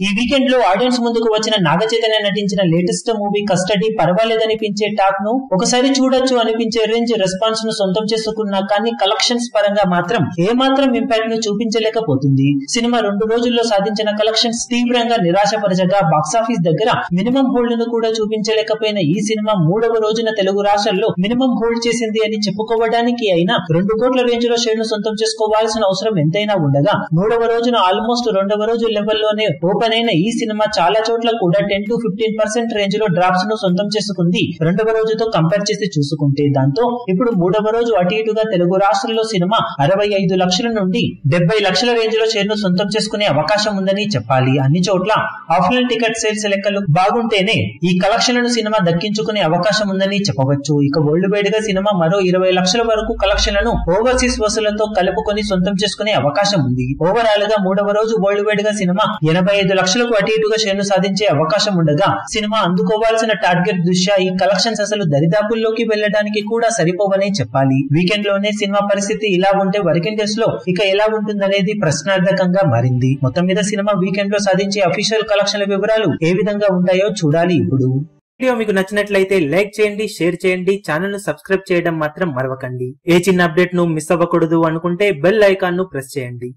ఈ వీకెండ్లో ఆడియన్స్ ముందుకు వచ్చిన నాగచైతన్య నటించిన లేటెస్ట్ మూవీ కస్టడీ పర్వాలేదనిపించే టాక్ను ఒకసారి చూడొచ్చు అనిపించే రేంజ్ రెస్పాన్స్ను సొంతం చేసుకున్నా కానీ కలెక్షన్స్ పరంగా మాత్రం ఏ మాత్రం ఇంపాక్ట్ను చూపించలేకపోతుంది. సినిమా రెండు రోజుల్లో సాధించిన కలెక్షన్స్ తీవ్రంగా నిరాశపరచగా బాక్సాఫీస్ దగ్గర మినిమం హోల్డ్ను కూడా చూపించలేకపోయిన ఈ సినిమా మూడవ రోజున తెలుగు రాష్ట్రాల్లో మినిమం హోల్డ్ చేసింది అని చెప్పుకోవడానికి అయినా రెండు కోట్ల రేంజ్లో షేర్ను సొంతం చేసుకోవాల్సిన అవసరం ఎంతైనా ఉండగా మూడవ రోజున ఆల్మోస్ట్ రెండవ రోజు లెవెల్లోనే ఓపెన్ అయిన ఈ సినిమా చాలా చోట్ల కూడా టెన్ టు ఫిఫ్టీన్ పర్సెంట్ రేంజ్లో డ్రాప్స్ను సొంతం చేసుకుంది. రెండవ రోజుతో కంపేర్ చేసి చూసుకుంటే దాంతో ఇప్పుడు మూడవ రోజు అటు ఇటుగా తెలుగు రాష్ట్రాల్లో సినిమా అరవై ఐదు లక్షల నుండి డెబ్బై లక్షల రేంజ్లో షేర్ను సొంతం చేసుకునే అవకాశం ఉందని చెప్పాలి. అన్ని చోట్ల ఆఫ్లైన్ టికెట్ సేల్స్ లెక్కలు బాగుంటేనే ఈ కలెక్షన్లను సినిమా దక్కించుకునే అవకాశం ఉందని చెప్పవచ్చు. ఇక వరల్డ్ వైడ్గా సినిమా మరో ఇరవై లక్షల వరకు కలెక్షన్లను ఓవర్సీస్ వసూలతో కలుపుకొని సొంతం చేసుకునే అవకాశం ఉంది. ఓవరాల్గా మూడవ రోజు వరల్డ్ వైడ్గా సినిమా ఎనభై ఐదు లక్షలకు అటు ఇటుగా షేర్ను సాధించే అవకాశం ఉండగా సినిమా అందుకోవాల్సిన టార్గెట్ దృష్ట్యా ఈ కలెక్షన్స్ అసలు దరిదాపుల్లోకి వెళ్ళడానికి కూడా సరిపోవనే చెప్పాలి. వీకెండ్లోనే సినిమా పరిస్థితి ఇలా ఉంటే వర్కింగ్ డేస్లో ఇక ఎలా ఉంటుందనేది ప్రశ్నార్థకంగా మారింది. మొత్తం మీద సినిమా వీకెండ్లో సాధించే అఫీషియల్ కలెక్షన్ల వివరాలు ఏ విధంగా ఉంటాయో చూడాలి ఇప్పుడు. వీడియో మీకు నచ్చినట్లయితే లైక్ చేయండి షేర్ చేయండి ఛానల్ను సబ్స్క్రైబ్ చేయడం మాత్రం మరవకండి. ఏ చిన్న అప్డేట్ను మిస్ అవ్వకూడదు అనుకుంటే బెల్ ఐకాన్ను ప్రెస్ చేయండి.